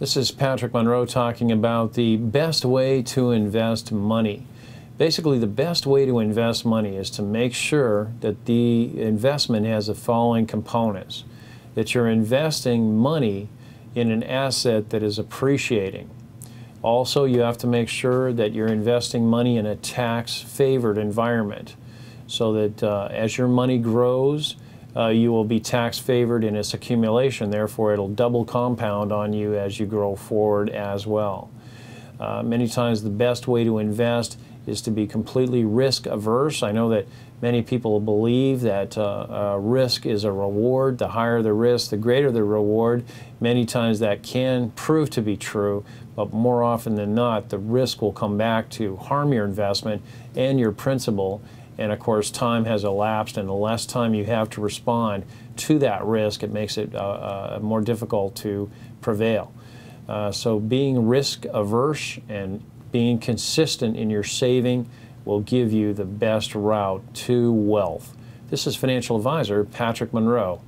This is Patrick Munro talking about the best way to invest money. Basically, the best way to invest money is to make sure that the investment has the following components that you're investing money in an asset that is appreciating. Also, you have to make sure that you're investing money in a tax favored environment so that uh, as your money grows, uh, you will be tax favored in its accumulation. Therefore, it'll double compound on you as you grow forward as well. Uh, many times, the best way to invest is to be completely risk averse. I know that many people believe that uh, uh, risk is a reward. The higher the risk, the greater the reward. Many times that can prove to be true, but more often than not, the risk will come back to harm your investment and your principal and of course, time has elapsed, and the less time you have to respond to that risk, it makes it uh, uh, more difficult to prevail. Uh, so, being risk averse and being consistent in your saving will give you the best route to wealth. This is financial advisor Patrick Munro.